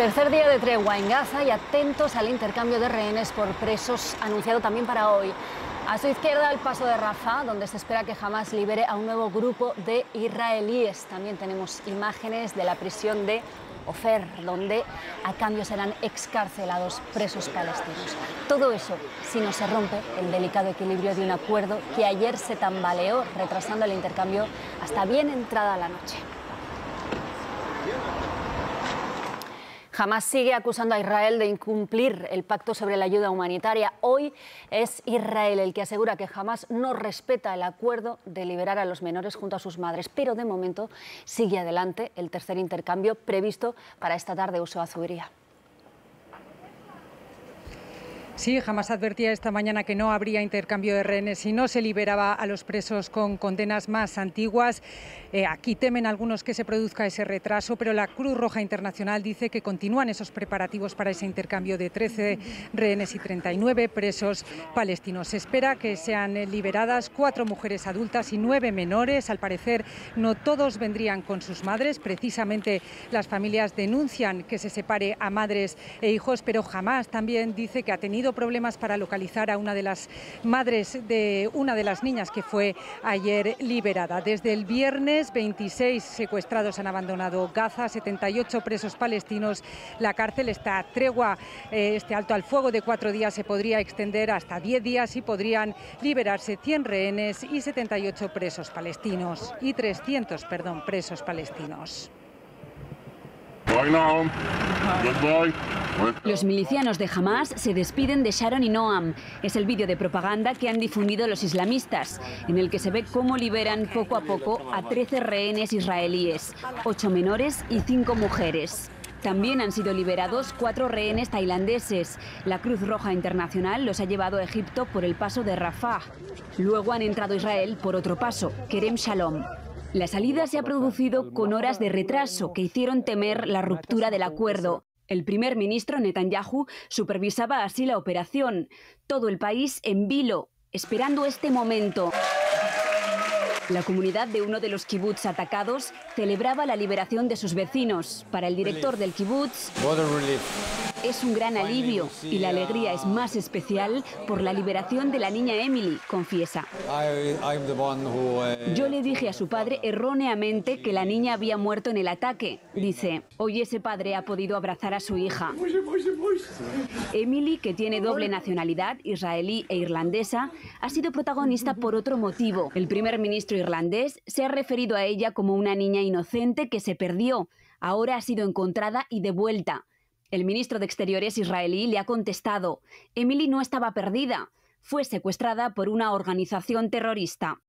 Tercer día de tregua en Gaza y atentos al intercambio de rehenes por presos anunciado también para hoy. A su izquierda el paso de Rafah, donde se espera que jamás libere a un nuevo grupo de israelíes. También tenemos imágenes de la prisión de Ofer, donde a cambio serán excarcelados presos palestinos. Todo eso si no se rompe el delicado equilibrio de un acuerdo que ayer se tambaleó, retrasando el intercambio hasta bien entrada la noche. Jamás sigue acusando a Israel de incumplir el pacto sobre la ayuda humanitaria. Hoy es Israel el que asegura que jamás no respeta el acuerdo de liberar a los menores junto a sus madres, pero de momento sigue adelante el tercer intercambio previsto para esta tarde uso Azuiría. Sí, jamás advertía esta mañana que no habría intercambio de rehenes si no se liberaba a los presos con condenas más antiguas. Eh, aquí temen algunos que se produzca ese retraso, pero la Cruz Roja Internacional dice que continúan esos preparativos para ese intercambio de 13 rehenes y 39 presos palestinos. Se espera que sean liberadas cuatro mujeres adultas y nueve menores. Al parecer, no todos vendrían con sus madres. Precisamente las familias denuncian que se separe a madres e hijos, pero jamás también dice que ha tenido problemas para localizar a una de las madres de una de las niñas que fue ayer liberada. Desde el viernes, 26 secuestrados han abandonado Gaza, 78 presos palestinos. La cárcel está tregua, eh, este alto al fuego de cuatro días se podría extender hasta 10 días y podrían liberarse 100 rehenes y 78 presos palestinos y 300, perdón, presos palestinos. Los milicianos de Hamas se despiden de Sharon y Noam. Es el vídeo de propaganda que han difundido los islamistas, en el que se ve cómo liberan poco a poco a 13 rehenes israelíes, 8 menores y 5 mujeres. También han sido liberados cuatro rehenes tailandeses. La Cruz Roja Internacional los ha llevado a Egipto por el paso de Rafah. Luego han entrado a Israel por otro paso, Kerem Shalom. La salida se ha producido con horas de retraso que hicieron temer la ruptura del acuerdo. El primer ministro Netanyahu supervisaba así la operación. Todo el país en vilo, esperando este momento. La comunidad de uno de los kibbutz atacados celebraba la liberación de sus vecinos. Para el director del kibbutz, es un gran alivio y la alegría es más especial por la liberación de la niña Emily, confiesa. Yo le dije a su padre erróneamente que la niña había muerto en el ataque. Dice, hoy ese padre ha podido abrazar a su hija. Emily, que tiene doble nacionalidad, israelí e irlandesa, ha sido protagonista por otro motivo. El primer ministro irlandés se ha referido a ella como una niña inocente que se perdió. Ahora ha sido encontrada y devuelta. El ministro de Exteriores israelí le ha contestado, Emily no estaba perdida, fue secuestrada por una organización terrorista.